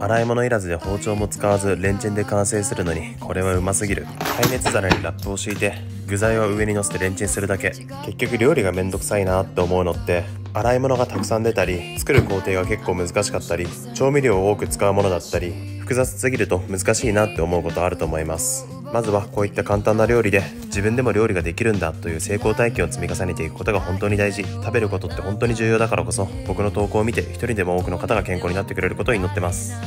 洗い物いらずで包丁も使わずレンチンで完成するのにこれはうますぎる。耐熱皿にラップを敷いて具材は上に乗せてレンチンするだけ。結局料理がめんどくさいなって思うのって洗い物がたくさん出たり作る工程が結構難しかったり調味料を多く使うものだったり複雑すぎると難しいなって思うことあると思います。まずはこういった簡単な料理で自分でも料理ができるんだという成功体験を積み重ねていくことが本当に大事。食べることって本当に重要だからこそ僕の投稿を見て一人でも多くの方が健康になってくれることを祈ってます。